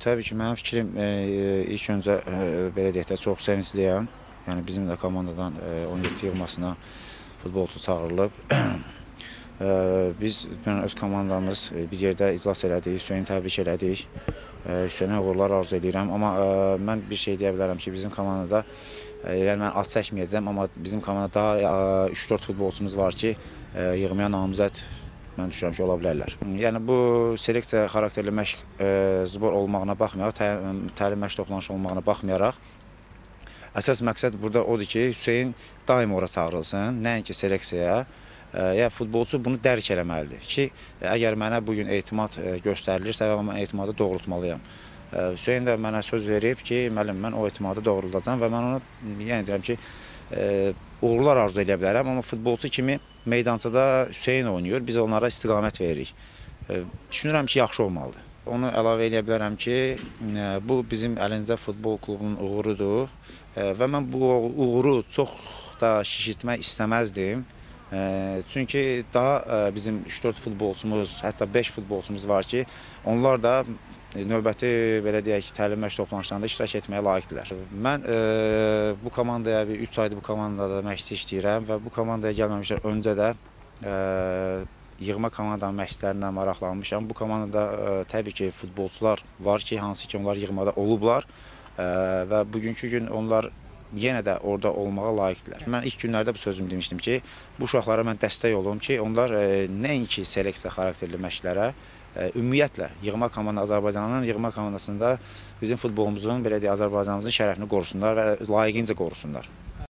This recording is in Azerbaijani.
Təbii ki, mənim fikrim e, ilk öncə e, belə deyək də çox sevincliyəm. Yəni bizim də komandadan e, 17 yığmasına futbolçu çağırılıb. e, biz mən öz komandamız e, bir yerdə iclas elədik, Hüseyni təbrik elədik. E, Hüseynə uğurlar arzu edirəm, amma e, mən bir şey deyə bilərəm ki, bizim komandada e, yəni mən ad çəkməyəcəm, amma bizim komandada daha e, 3-4 futbolçumuz var ki, e, yığmaya namizəd mən düşünürəm ki, ola bilərlər. Yəni bu seleksiya xarakterli məşq e, zbor olmağına baxmayaraq, tə, təlim məşq toplanışı olmağına baxmayaraq əsas məqsəd burada odur ki, Hüseyn daim ora çağırılsın, nəinki seleksiyaya. E, ya futbolçu bunu dərk eləməlidir ki, əgər mənə bu gün etimad e, göstərilirsə və mən etimadı doğrultmalıyam. E, Hüseyn də mənə söz verib ki, müəllim mən o etimadı doğruldacam və mən onu yəni deyirəm ki, uğurlar arzu edə bilərəm, amma futbolçu kimi meydançada Hüseyn oynayır, biz onlara istiqamət veririk. Düşünürəm ki, yaxşı olmalıdır. Onu əlavə edə bilərəm ki, bu bizim Əlincə Futbol Klubunun uğurudur və mən bu uğuru çox da şişirtmək istəməzdim. E, Çünki daha e, bizim 3-4 futbolçumuz, hətta 5 futbolçumuz var ki, onlar da növbəti belə deyək təlim məşq toplanışlarında iştirak etməyə layiqdirlər. Mən e, bu komandaya bir 3 aydır bu komandada məşqçi işləyirəm və bu komandaya gəlməmişdən öncə də e, yığma komandanın məşqçilərindən maraqlanmışam. Bu komandada e, təbii ki, futbolçular var ki, hansı ki, onlar yığmada olublar e, və bugünkü gün onlar yenə də orada olmağa layiqdirlər. Mən ilk günlərdə bu sözümü demişdim ki, bu uşaqlara mən dəstək olum ki, onlar e, nəinki seleksiya xarakterli məşqlərə, e, ümumiyyətlə yığma komanda Azərbaycanın yığma komandasında bizim futbolumuzun belə deyək Azərbaycanımızın şərəfini qorusunlar və layiqincə qorusunlar.